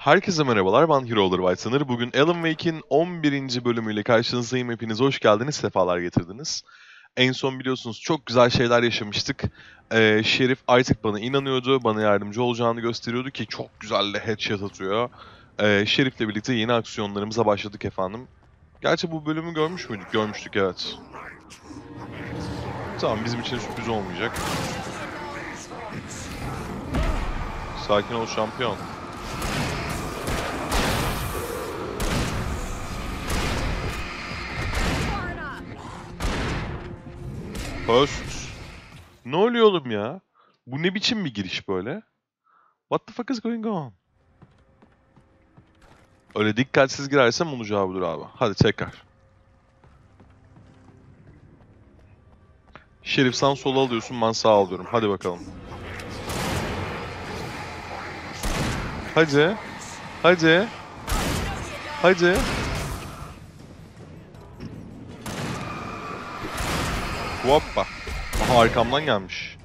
Herkese merhabalar, ben Hero Olur White Bugün Alan Wake'in 11. bölümüyle karşınızdayım. Hepiniz hoş geldiniz, sefalar getirdiniz. En son biliyorsunuz çok güzel şeyler yaşamıştık. Ee, Şerif artık bana inanıyordu, bana yardımcı olacağını gösteriyordu ki çok güzel de headshot atıyor. Ee, Şerif'le birlikte yeni aksiyonlarımıza başladık efendim. Gerçi bu bölümü görmüş müydük? Görmüştük evet. Tamam bizim için sürpriz olmayacak. Sakin ol şampiyon. Post. Ne oluyor oğlum ya? Bu ne biçim bir giriş böyle? What the fuck is going on? Öyle dikkatsiz girersem olacağı budur abi. Hadi tekrar. Şerif sen sola alıyorsun ben sağa alıyorum. Hadi bakalım. Hadi. Hadi. Hadi. Hoppa. Aha arkamdan gelmiş.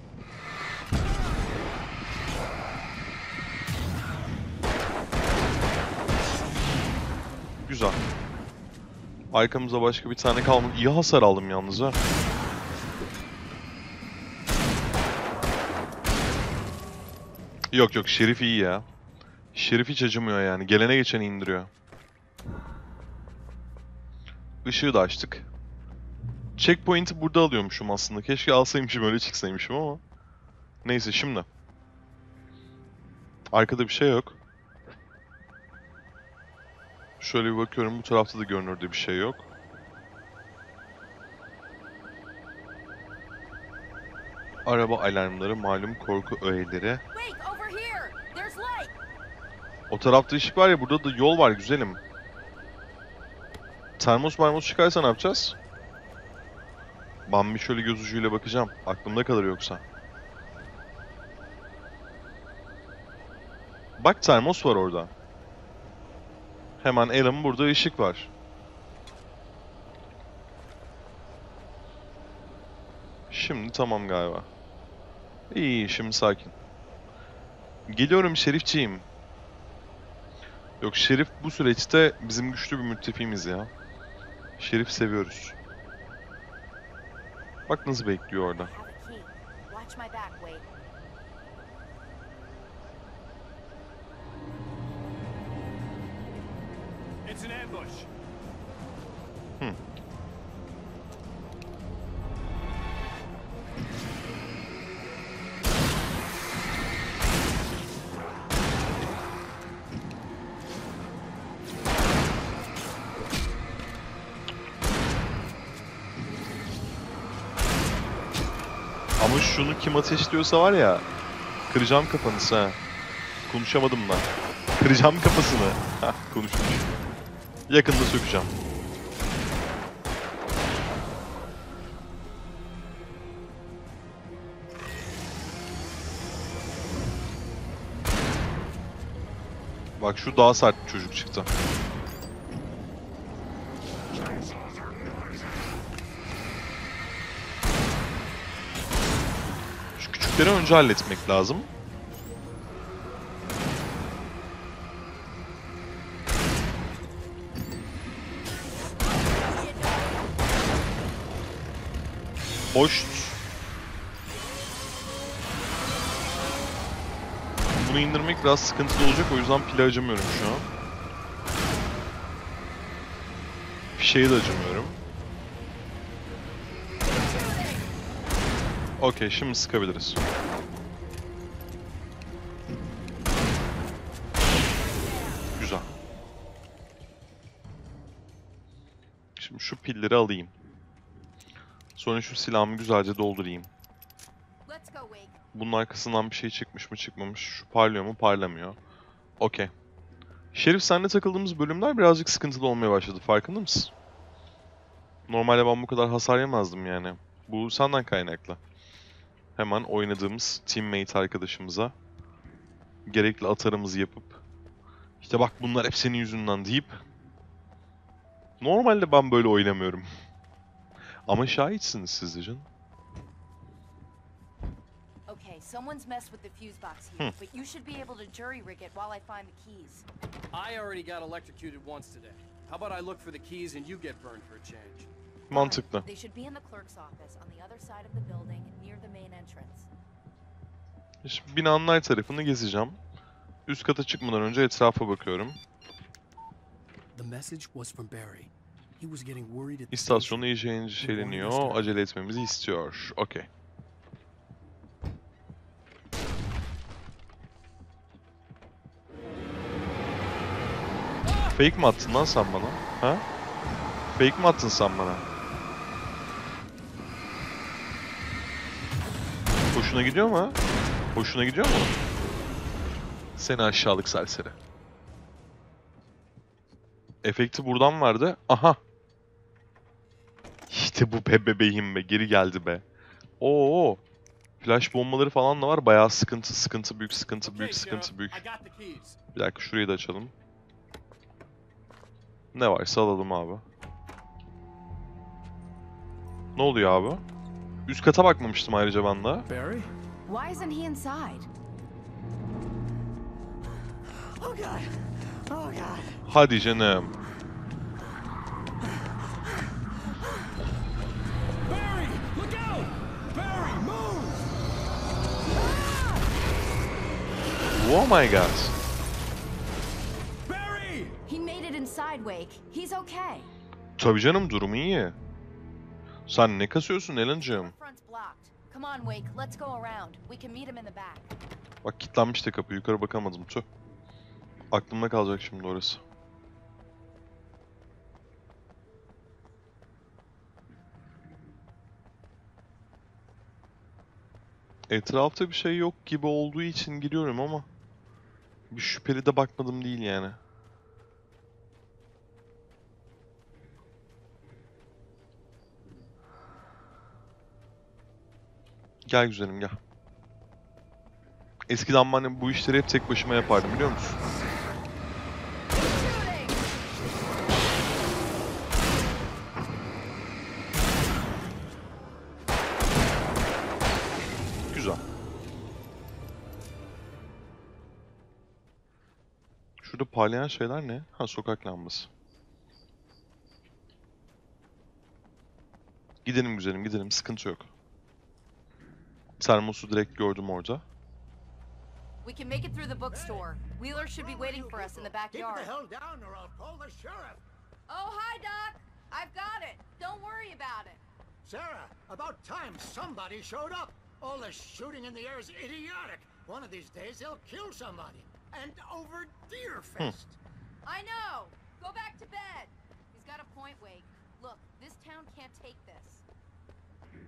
Güzel. Arkamıza başka bir tane kalmadı. İyi hasar aldım yalnız ha. Yok yok Şerif iyi ya. Şerif hiç acımıyor yani. Gelene geçeni indiriyor. Işığı da açtık. Checkpoint'i burada alıyormuşum aslında. Keşke alsaymışım öyle çıksaymışım ama. Neyse şimdi. Arkada bir şey yok. Şöyle bir bakıyorum bu tarafta da görünürde bir şey yok. Araba alarmları, malum korku öğeleri. O tarafta ışık var ya burada da yol var güzelim. Termos marmos çıkarsa ne yapacağız? Ben bir şöyle göz ucuyla bakacağım. Aklımda kalır yoksa. Bak termos var orada. Hemen Alan burada ışık var. Şimdi tamam galiba. İyi, şimdi sakin. Geliyorum Şerifçiyim. Yok Şerif bu süreçte bizim güçlü bir müttefiğimiz ya. Şerif seviyoruz. Bak nasıl bekliyor orada. It's an ambush. Şunu kim ateşliyorsa var ya, kıracağım kafanızı ha. Konuşamadım da. Kıracağım kafasını. Hah konuşmuş. Yakında sökeceğim. Bak şu daha sert çocuk çıktı. Küçükleri önce halletmek lazım. Hoş. Bunu indirmek biraz sıkıntılı olacak o yüzden pile acımıyorum şu an. Fişeği de acımıyorum. Okey şimdi sıkabiliriz. Güzel. Şimdi şu pilleri alayım. Sonra şu silahımı güzelce doldurayım. Bunun arkasından bir şey çıkmış mı çıkmamış. Şu parlıyor mu parlamıyor. Okey. Şerif senle takıldığımız bölümler birazcık sıkıntılı olmaya başladı. Farkında mısın? Normalde ben bu kadar hasar yemezdim yani. Bu senden kaynaklı. Hemen oynadığımız teammate arkadaşımıza gerekli atarımızı yapıp işte bak bunlar hep senin yüzünden deyip normalde ben böyle oynamıyorum. Ama şahitsiniz siz de canım. Okay, Someone's messed with the fuse box here, but you should be able to jury rig it while I find the keys. I already got electrocuted once today. How about I look for the keys and you get burned for a change? Mantıklı. Şimdi binanın her tarafını gezeceğim. Üst kata çıkmadan önce etrafa bakıyorum. İstasyonu iyice endişeleniyor. Acele etmemizi istiyor. Okey. Fake mi attın lan sen bana? Ha? Fake mi attın sen bana? Hoşuna gidiyor mu? Hoşuna gidiyor mu? Seni aşağılık serseri. Efekti buradan vardı. Aha. İşte bu be bebeğim be. Geri geldi be. Oo. Flash bombaları falan da var. Bayağı sıkıntı, sıkıntı, büyük sıkıntı, büyük sıkıntı, büyük. Bir dakika şurayı da açalım. Ne varsa alalım abi. Ne oluyor abi? Üst kata bakmamıştım ayrıca ben de. Barry? Why isn't he inside? Oh god. Oh god. Hadi canım. Barry, look out! Barry, move! Oh my god. Barry! He made it inside, Wake. He's okay. Tabii canım durumu iyi. Sen ne kasıyorsun Elan'cığım? Bak kilitlenmiş de kapı. Yukarı bakamadım. Tüh. Aklımda kalacak şimdi orası. Etrafta bir şey yok gibi olduğu için giriyorum ama bir şüpheli de bakmadım değil yani. Gel güzelim gel. Eskiden ben bu işleri hep tek başıma yapardım biliyor musun? Güzel. Şurada parlayan şeyler ne? Ha sokak lambası. Gidelim güzelim gidelim sıkıntı yok. Termosu direkt gördüm orada. We can make it through the bookstore. Wheeler should be waiting for us in the backyard. Keep backyard. the hell down or I'll call the sheriff. Oh, hi, Doc. I've got it. Don't worry about it. Sarah, about time somebody showed up. All the shooting in the air is idiotic. One of these days they'll kill somebody. And over Deerfest. Hmm. I know. Go back to bed. He's got a point, Wake. Look, this town can't take this.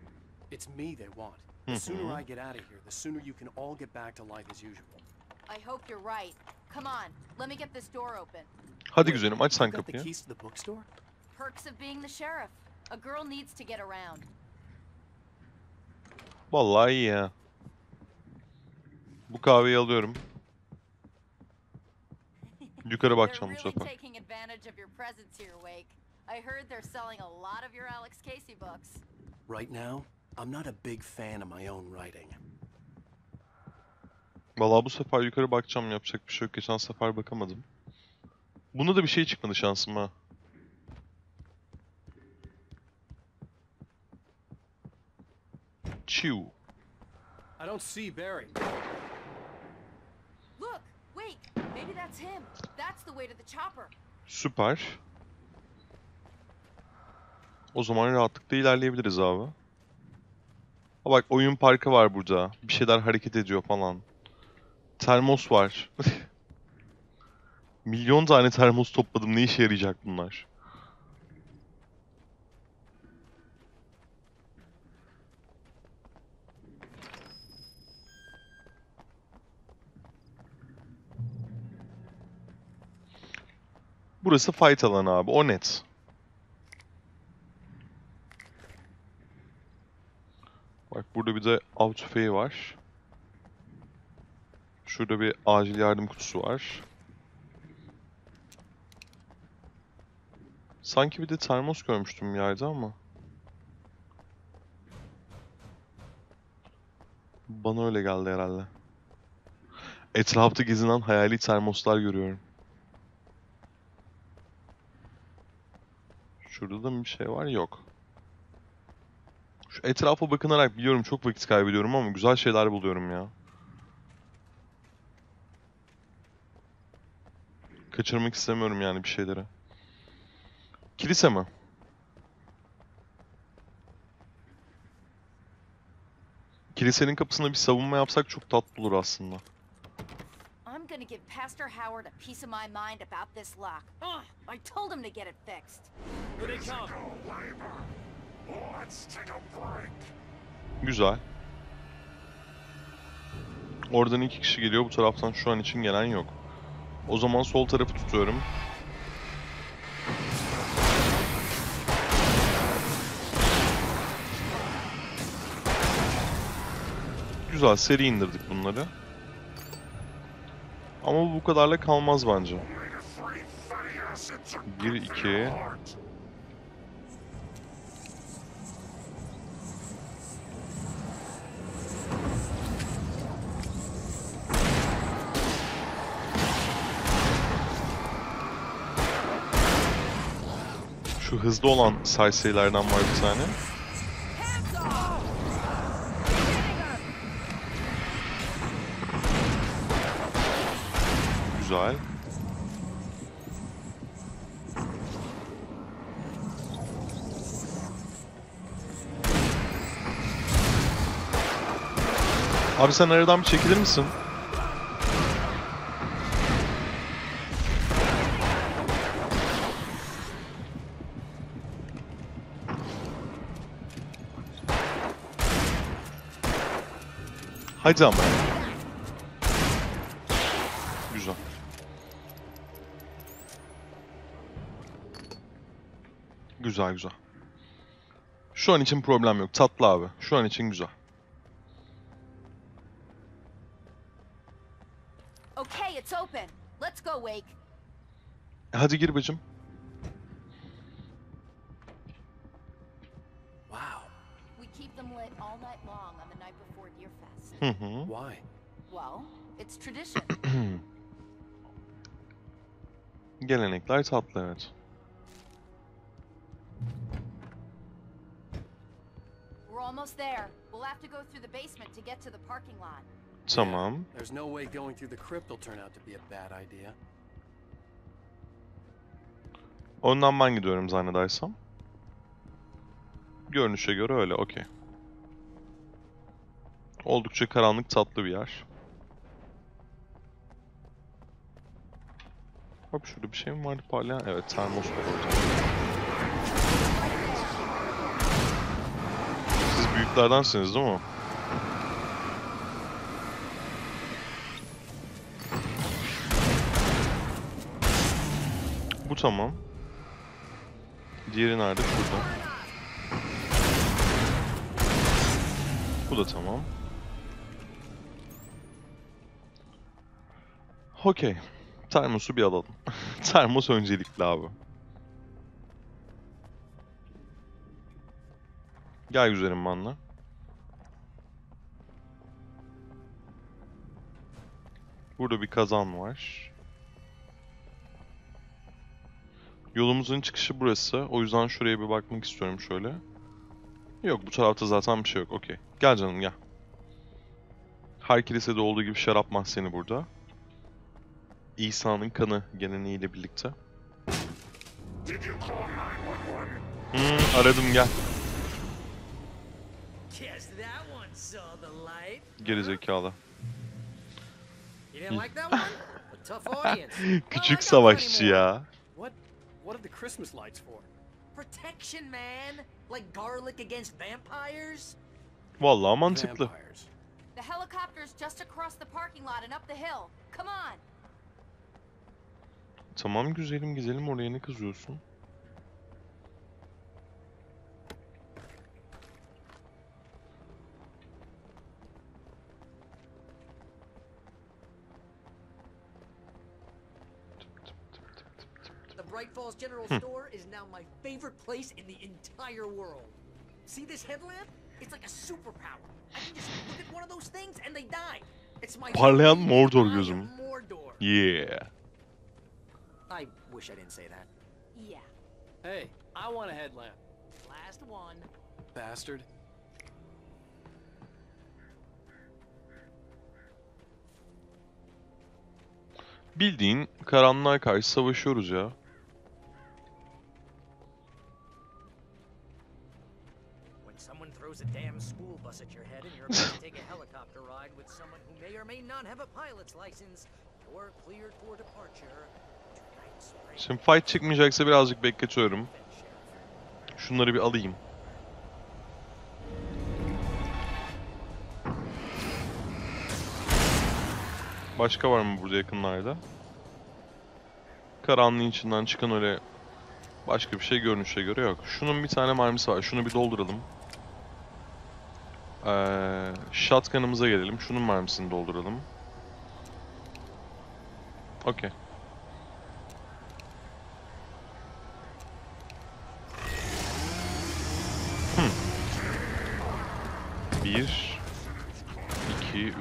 It's me they want. The sooner I get out of here, the sooner you can all get back to life as usual. I hope you're right. Come on, let me get this door open. Hadi güzelim aç sen kapıyı. keys to the bookstore? Perks of being the sheriff. A girl needs to get around. Vallahi iyi ya. Bu kahveyi alıyorum. Yukarı bakacağım bu They're really sefer. taking advantage of your presence here, Wake. I heard they're selling a lot of your Alex Casey books. Right now, I'm not a big fan of my own writing. Vallahi bu sefer yukarı bakacağım yapacak bir şey yok. Geçen sefer bakamadım. Bunda da bir şey çıkmadı şansıma. Chew. I don't see Barry. Look, Wake, maybe that's him. That's the way to the chopper. Süper. O zaman rahatlıkla ilerleyebiliriz abi. Ha bak oyun parkı var burada. Bir şeyler hareket ediyor falan. Termos var. Milyon tane termos topladım. Ne işe yarayacak bunlar? Burası fight alanı abi. O net. Bak burada bir de av tüfeği var. Şurada bir acil yardım kutusu var. Sanki bir de termos görmüştüm yerde ama. Bana öyle geldi herhalde. Etrafta gezinen hayali termoslar görüyorum. Şurada da bir şey var? Yok. Şu etrafa bakınarak biliyorum çok vakit kaybediyorum ama güzel şeyler buluyorum ya. Kaçırmak istemiyorum yani bir şeyleri. Kilise mi? Kilisenin kapısına bir savunma yapsak çok tatlı olur aslında. I'm gonna give Pastor Howard a piece of my mind about this lock. Ugh, I told him to get it fixed. Here they come. Güzel. Oradan iki kişi geliyor. Bu taraftan şu an için gelen yok. O zaman sol tarafı tutuyorum. Güzel seri indirdik bunları. Ama bu kadarla kalmaz bence. 1 2 Hızlı olan sayselerden var bir tane. Güzel. Abi sen aradan bir çekilir misin? Hadi ama. Güzel. Güzel güzel. Şu an için problem yok. Tatlı abi. Şu an için güzel. Okay, it's open. Let's go, Wake. E, Hadi gir bacım. We keep them lit all night long on the night before Deer Fest. Hı hı. Why? Well, it's tradition. Gelenekler tatlı evet. We're almost there. We'll have to go through the basement to get to the parking lot. Tamam. There's no way going through the crypt will turn out to be a bad idea. Önden ben gidiyorum zannedersem. Görünüşe göre öyle, okey. Oldukça karanlık, tatlı bir yer. Hop şurada bir şey mi vardı parlayan? Evet, termos var. Siz büyüklerdensiniz değil mi? Bu tamam. Diğeri nerede? Şurada. Bu da tamam. Okey. Termosu bir alalım. Termos öncelikli abi. Gel güzelim benimle. Burada bir kazan var. Yolumuzun çıkışı burası. O yüzden şuraya bir bakmak istiyorum şöyle. Yok bu tarafta zaten bir şey yok. Okey. Gel canım gel. Her kilisede olduğu gibi şarap mahzeni burada. İsa'nın kanı geleneğiyle birlikte. Hmm, aradım gel. Geri zekalı. Küçük savaşçı ya. What? What are the Christmas lights for? Protection, man. Like garlic against vampires. Vallahi mantıklı. The helicopter's just across the parking lot and up the hill. Come on. Tamam güzelim güzelim oraya ne kızıyorsun? The Bright Falls General Store is now my favorite place in the entire world. See this headlamp? It's like a superpower. I can just look at one of those things and they died. It's my Parlayan Mordor gözüm. Yeah. I wish I didn't say that. Yeah. Hey, I want a headlamp. Last one. Bastard. Bildiğin karanlığa karşı savaşıyoruz ya. When someone throws a damn school bus at your head and you're about to take a helicopter ride with someone who may or may not have a pilot's license, you're cleared for departure. Şimdi fight çıkmayacaksa birazcık bekletiyorum. Şunları bir alayım. Başka var mı burada yakınlarda? Karanlığın içinden çıkan öyle başka bir şey görünüşe göre yok. Şunun bir tane mermisi var. Şunu bir dolduralım. Ee, shotgun'ımıza gelelim. Şunun mermisini dolduralım. Okey.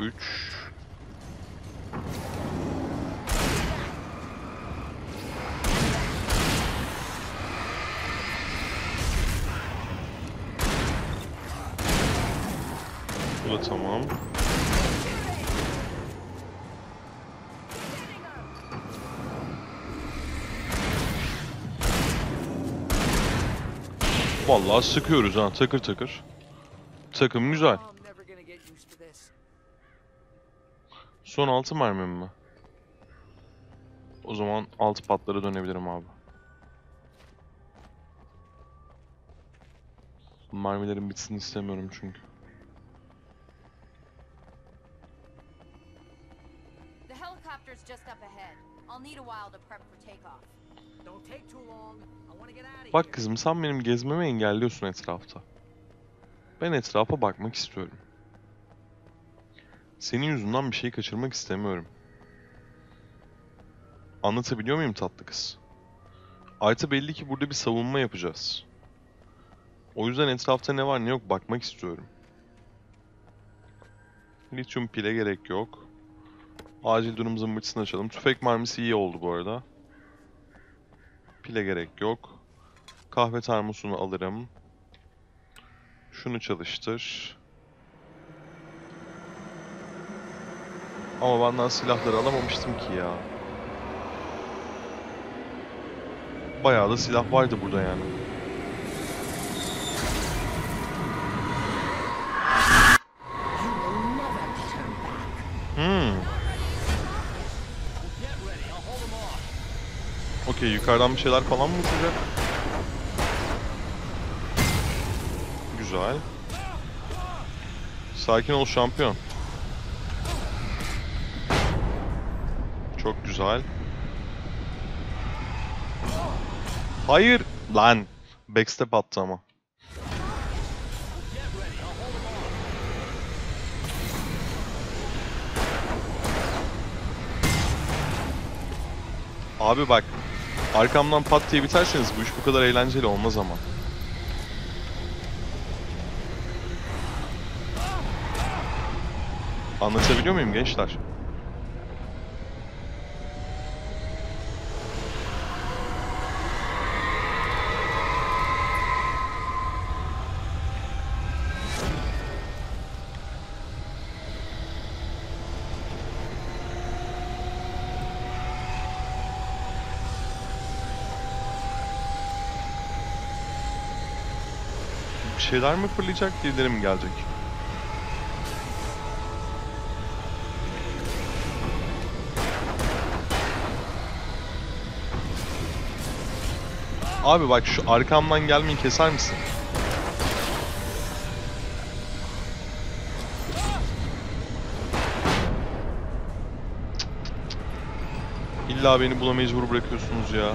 3 Bu da tamam. Vallahi sıkıyoruz ha takır takır. Takım güzel. Son 6 mermim mi? O zaman 6 patlara dönebilirim abi. Mermilerin bitsin istemiyorum çünkü. The helicopter's just up ahead. I'll need a while to prep for takeoff. Don't take too long. I want to get out of Bak kızım sen benim gezmemi engelliyorsun etrafta. Ben etrafa bakmak istiyorum. Senin yüzünden bir şey kaçırmak istemiyorum. Anlatabiliyor muyum tatlı kız? Artı belli ki burada bir savunma yapacağız. O yüzden etrafta ne var ne yok bakmak istiyorum. Lityum pile gerek yok. Acil durum zımbırtısını açalım. Tüfek mermisi iyi oldu bu arada. Pile gerek yok. Kahve termosunu alırım. Şunu çalıştır. Ama benden silahları alamamıştım ki ya. Bayağı da silah vardı burada yani. Hmm. Okey yukarıdan bir şeyler falan mı uçacak? Güzel. Sakin ol şampiyon. Çok güzel. Hayır lan. Backstep attı ama. Abi bak. Arkamdan pat diye biterseniz bu iş bu kadar eğlenceli olmaz ama. Anlatabiliyor muyum gençler? Bir şeyler mi fırlayacak, birileri mi gelecek? Abi bak şu arkamdan gelmeyi keser misin? İlla beni buna mecbur bırakıyorsunuz ya.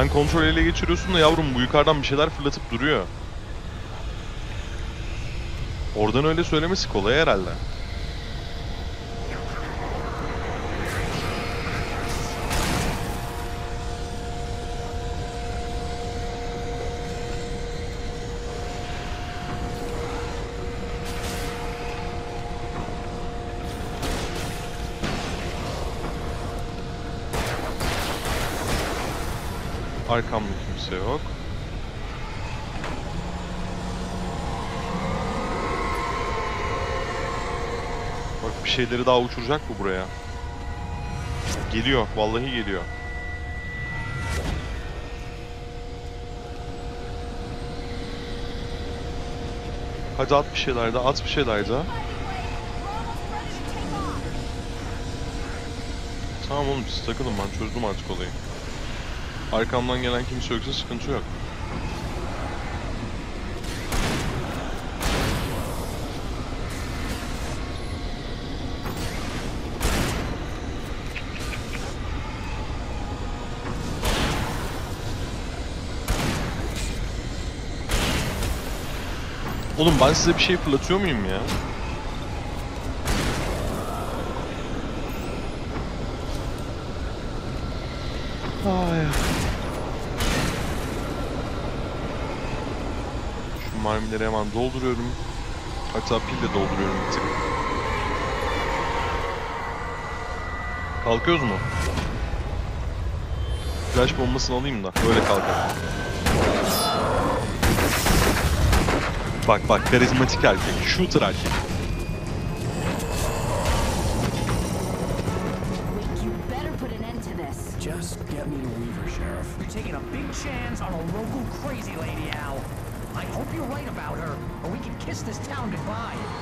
Sen kontrol ele geçiriyorsun da yavrum bu yukarıdan bir şeyler fırlatıp duruyor. Oradan öyle söylemesi kolay herhalde. Arkamda kimse yok. Bak bir şeyleri daha uçuracak bu buraya. Geliyor, vallahi geliyor. Hadi at bir şeyler daha, at bir şeyler daha. Tamam oğlum siz takılın ben çözdüm artık olayı. Arkamdan gelen kimse yoksa sıkıntı yok. Oğlum ben size bir şey fırlatıyor muyum ya? Ay. Şu mermileri hemen dolduruyorum. Hatta pil de dolduruyorum bir tık. Kalkıyoruz mu? Flash bombasını alayım da böyle kalkalım. Bak bak karizmatik erkek, shooter erkek.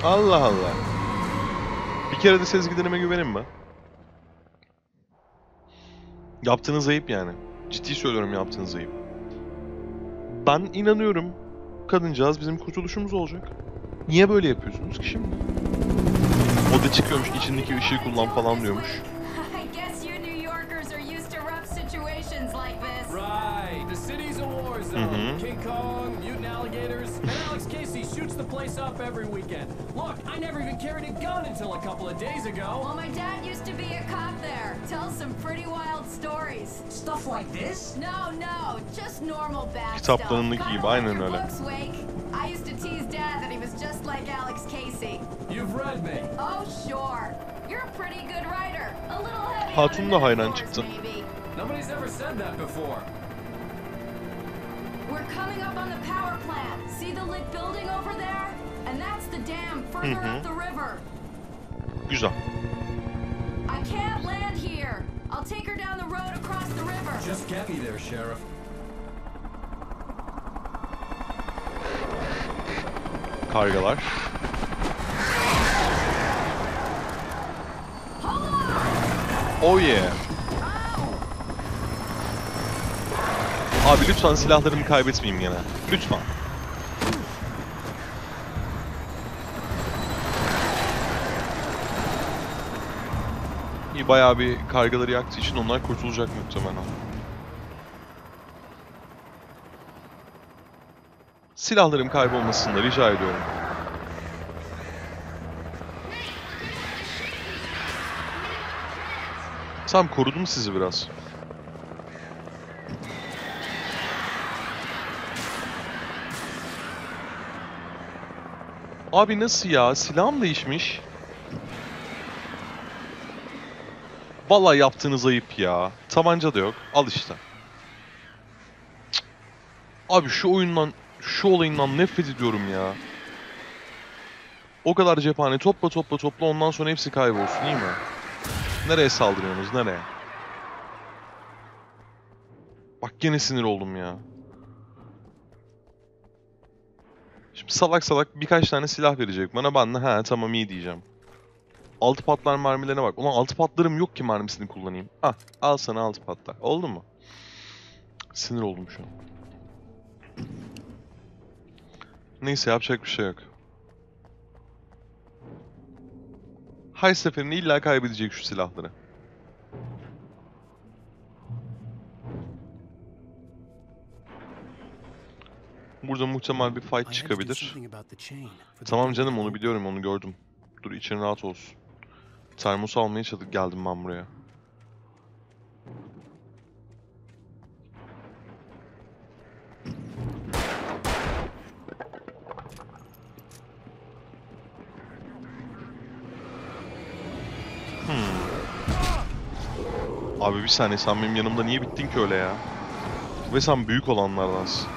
Allah Allah. Bir kere de sezgilerime güvenin be. Yaptığınız ayıp yani. Ciddi söylüyorum yaptığınız ayıp. Ben inanıyorum kadıncağız bizim kurtuluşumuz olacak. Niye böyle yapıyorsunuz ki şimdi? O da çıkıyormuş içindeki ışığı kullan falan diyormuş. Every weekend. Look, I never even carried a gun until a couple of days ago. Well, my dad used to be a cop there. Tells some pretty wild stories. Stuff like this? No, no, just normal bad Kitaplarındaki stuff. gibi, Kinda aynen like öyle. books, Wake. I used to tease dad that he was just like Alex Casey. You've read me. Oh, sure. You're a pretty good writer. A little heavy Hatun on da the hayran çıktı. maybe. Nobody's ever said that before. We're coming up on the power plant. See the lit building over there? The river. Güzel. I can't land here. I'll take her down the road across the river. Just get me there, Sheriff. Kargalar. Oh yeah. Abi lütfen silahlarımı kaybetmeyeyim gene. Lütfen. Bayağı bir kargaları yaktığı için onlar kurtulacak muhtemelen. Silahlarım kaybolmasını da rica ediyorum. Tamam korudum sizi biraz. Abi nasıl ya? Silahım değişmiş. Vallahi yaptığınız ayıp ya. Tabanca da yok. Al işte. Abi şu oyundan, şu olayından nefret ediyorum ya. O kadar cephane topla topla topla ondan sonra hepsi kaybolsun iyi mi? Nereye saldırıyorsunuz nereye? Bak gene sinir oldum ya. Şimdi salak salak birkaç tane silah verecek bana ben de he tamam iyi diyeceğim. Altı patlar mermilerine bak. Ulan altı patlarım yok ki mermisini kullanayım. Ah al sana altı patlar. Oldu mu? Sinir oldum şu an. Neyse yapacak bir şey yok. Her seferinde illa kaybedecek şu silahları. Burada muhtemel bir fight çıkabilir. Tamam canım onu biliyorum onu gördüm. Dur için rahat olsun. Termos almaya çalışıp geldim ben buraya. Hmm. Abi bir saniye sen benim yanımda niye bittin ki öyle ya? Ve sen büyük olanlardansın.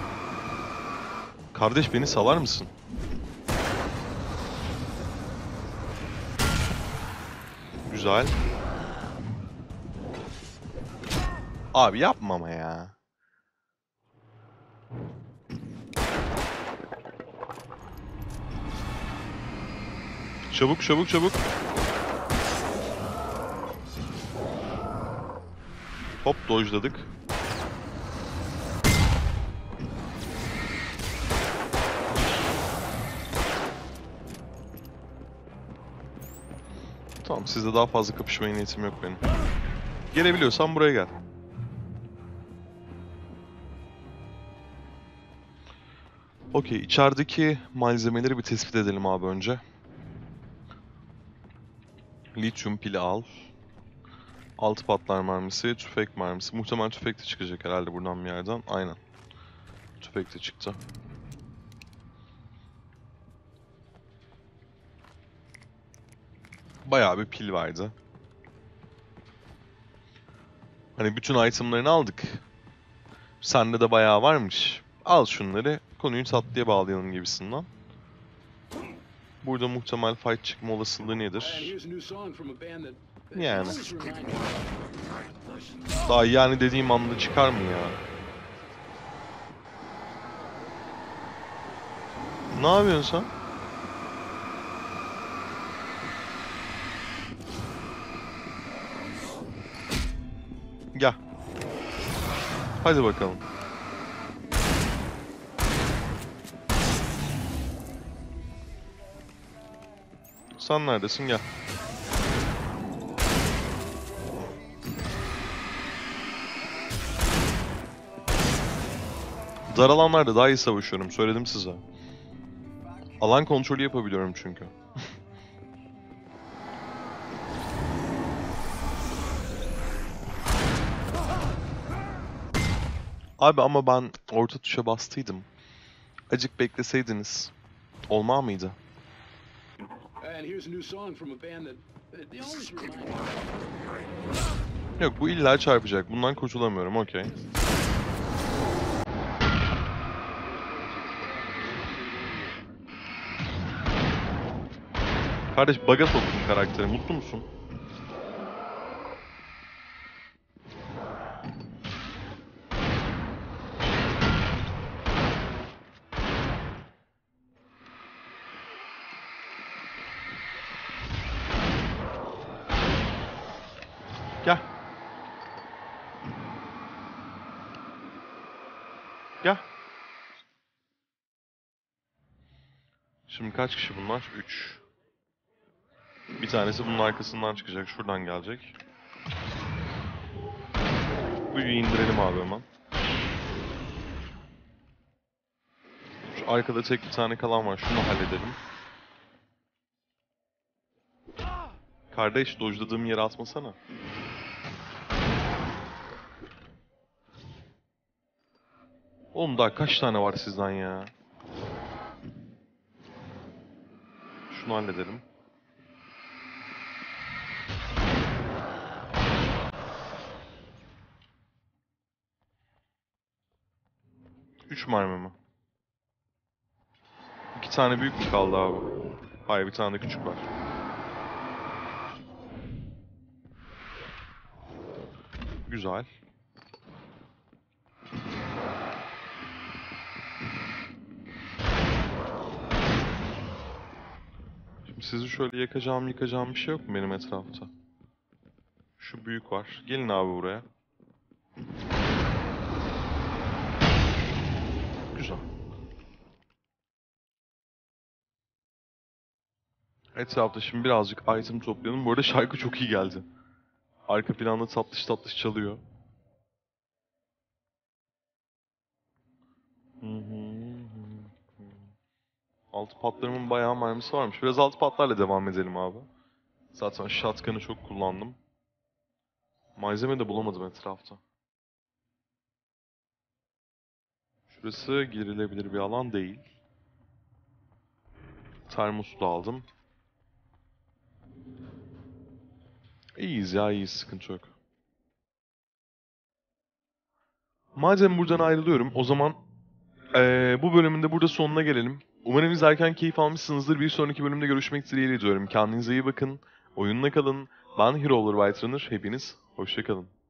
Kardeş beni salar mısın? Güzel. Abi yapma ama ya. Çabuk çabuk çabuk. Hop dojladık. Tamam sizde daha fazla kapışmaya niyetim yok benim. Gelebiliyorsan buraya gel. Okey, içerideki malzemeleri bir tespit edelim abi önce. Lityum pili al. Altı patlar mermisi, tüfek mermisi. Muhtemelen tüfek de çıkacak herhalde buradan bir yerden. Aynen. Tüfek de çıktı. Bayağı bir pil vardı. Hani bütün itemlarını aldık. Sende de bayağı varmış. Al şunları, konuyu tatlıya bağlayalım gibisinden. Burada muhtemel fight çıkma olasılığı nedir? Yani. Daha yani dediğim anda çıkar mı ya? Ne yapıyorsun sen? Hadi bakalım. Sen neredesin? Gel. Dar alanlarda daha iyi savaşıyorum. Söyledim size. Alan kontrolü yapabiliyorum çünkü. Abi ama ben orta tuşa bastıydım. Acık bekleseydiniz. Olmaz mıydı? Yok bu illa çarpacak. Bundan kurtulamıyorum. Okey. Kardeş baga soktun karakteri. Mutlu musun? Gel. Gel. Kaç kişi bunlar? 3. Bir tanesi bunun arkasından çıkacak. Şuradan gelecek. Büyüyü indirelim abi hemen. Şu arkada tek bir tane kalan var. Şunu halledelim. Kardeş dojladığım yere atmasana. Oğlum daha kaç tane var sizden ya? Şunu halledelim. Üç mermi mi? İki tane büyük mü kaldı abi? Hayır bir tane de küçük var. Güzel. Şimdi sizi şöyle yakacağım yıkacağım bir şey yok mu benim etrafta? Şu büyük var. Gelin abi buraya. Güzel. Etrafta şimdi birazcık item toplayalım. Bu arada şarkı çok iyi geldi. Arka planda tatlış tatlış çalıyor. Hı hı. Altı patlarımın bayağı mermisi varmış. Biraz altı patlarla devam edelim abi. Zaten shotgun'ı çok kullandım. Malzeme de bulamadım etrafta. Şurası girilebilir bir alan değil. Termosu da aldım. İyiyiz ya iyiyiz sıkıntı yok. madem buradan ayrılıyorum o zaman eee, bu bölümün de burada sonuna gelelim. Umarım izlerken keyif almışsınızdır. Bir sonraki bölümde görüşmek dileğiyle diyorum. Kendinize iyi bakın. Oyunla kalın. Ben Hero Olur White Runner. Hepiniz hoşçakalın.